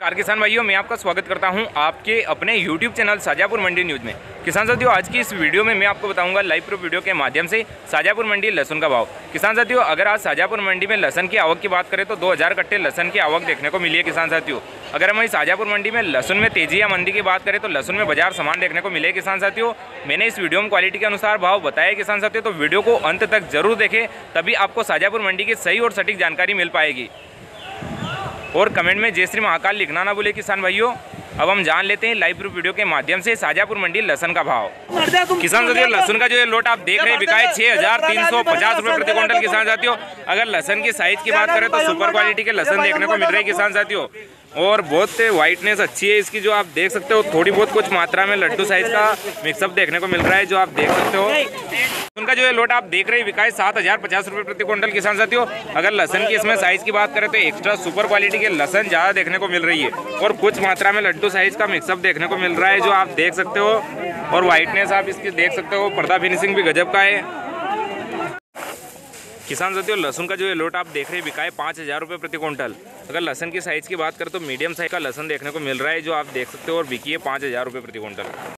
Car किसान भाइयों, मैं आपका स्वागत करता हूँ आपके अपने YouTube channel Shajapur Mandi news में। किसान साथियों, आज की इस वीडियो में मैं आपको बताऊँगा लाइव प्रूफ वीडियो के माध्यम से साजापुर मंडी लहसुन का भाव। किसान साथियों, अगर आज साजापुर मंडी में लहसन की आवक की बात करें तो 2000 कट्टे लहसन की आवक देखने को मिली है किसान साथियों। अगर हमारी साजापुर मंडी में लहसुन में तेज़ी या मंदी की बात करें तो लहसुन में बाज़ार सामान देखने को मिले किसान साथियों। मैंने इस वीडियो में क्वालिटी के अनुसार भाव बताया किसान साथियों तो वीडियो को अंत तक ज़रूर देखें, तभी आपको साजापुर मंडी की सही और सटीक जानकारी मिल पाएगी। और कमेंट में जय श्री महाकाल लिखना ना भूले किसान भाइयों। अब हम जान लेते हैं लाइव प्रूफ वीडियो के माध्यम से साजापुर मंडी लहसन का भाव। किसान साथियों लहसुन का जो ये लोट आप देख रहे हैं बिका है। छह हज़ार तीन सौ पचास रुपए प्रति क्विंटल किसान साथियों। अगर लहसन की साइज़ की बात करें तो सुपर क्वालिटी के लहसन देखने को मिल रहे हैं किसान साथियों। और बहुत वाइटनेस अच्छी है इसकी जो आप देख सकते हो। थोड़ी बहुत कुछ मात्रा में लड्डू साइज़ का मिक्सअप देखने को मिल रहा है जो आप देख सकते हो। जो है लोट आप देख रहे हैं है सात हज़ार पचास रुपये प्रति क्विंटल किसान साथियों। अगर लहसन की इसमें साइज़ की बात करें तो एक्स्ट्रा सुपर क्वालिटी के लहसन ज़्यादा देखने को मिल रही है। और कुछ मात्रा में लड्डू साइज़ का मिक्सअप देखने को मिल रहा है, जो आप देख सकते हो। और वाइटनेस आप इसकी देख सकते हो। पर्दा फिनिशिंग भी गजब का है। किसान साथियों, लहसुन का जो है लोट आप देख रहे हैं बिकाए पाँच हज़ार रुपये प्रति क्विंटल। अगर लहसन की साइज़ की बात करें तो मीडियम साइज़ का लहसन देखने को मिल रहा है, जो आप देख सकते हो। और बिकी है पाँच हज़ार रुपये प्रति क्विंटल।